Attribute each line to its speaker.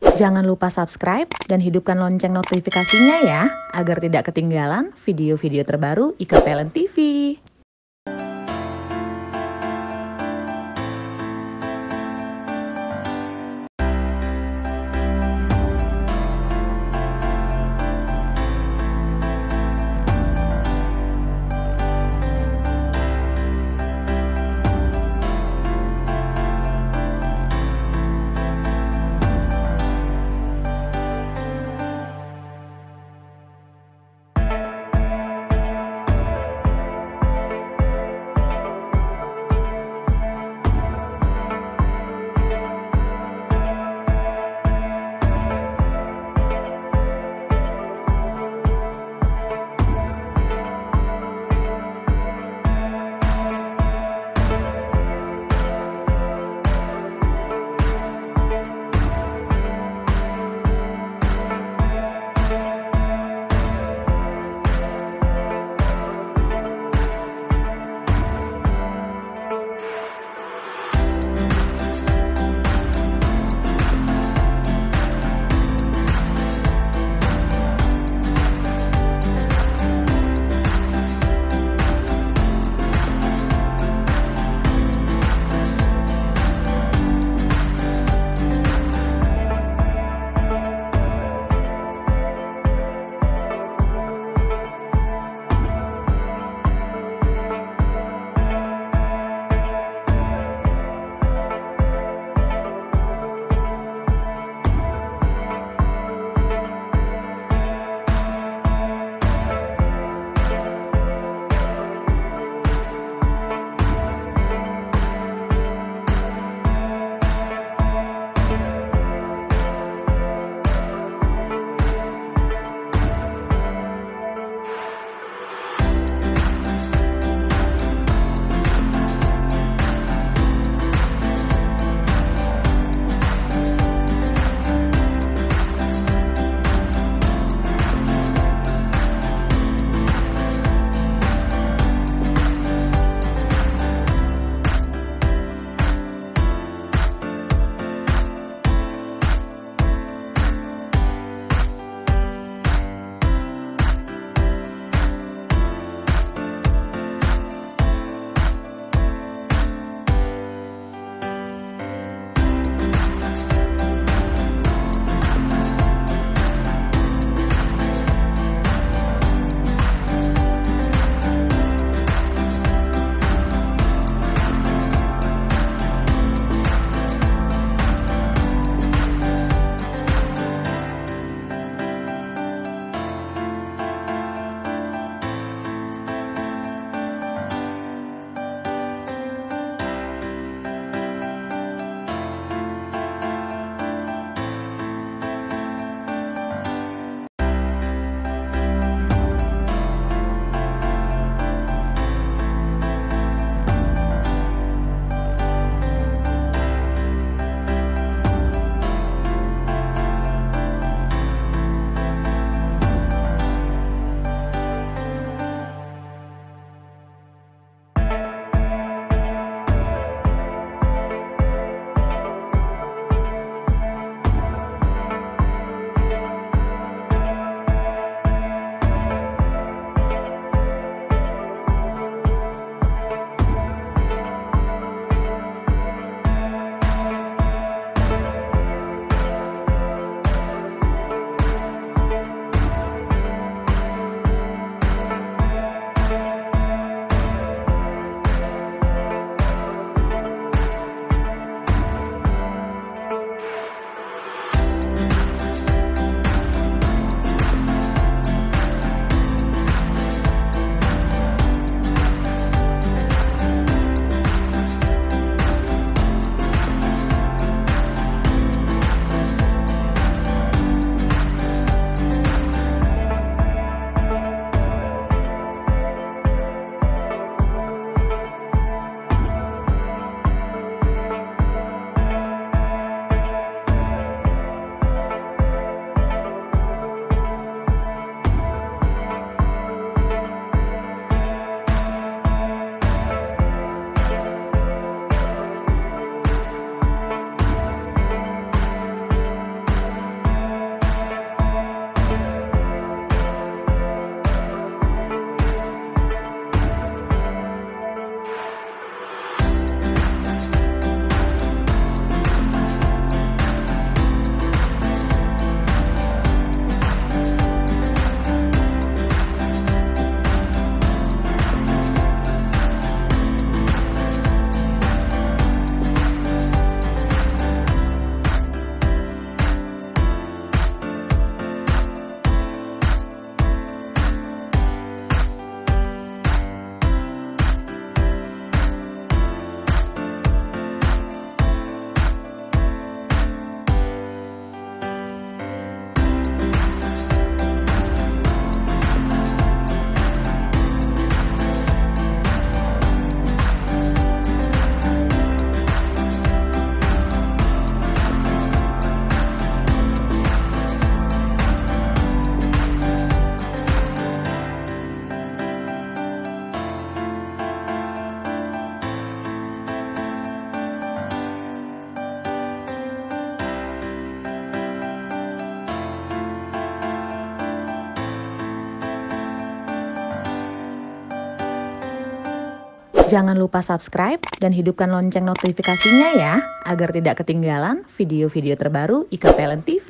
Speaker 1: Jangan lupa subscribe dan hidupkan lonceng notifikasinya ya, agar tidak ketinggalan video-video terbaru IKPLN TV. Jangan lupa subscribe dan hidupkan lonceng notifikasinya ya, agar tidak ketinggalan video-video terbaru IKPLN TV.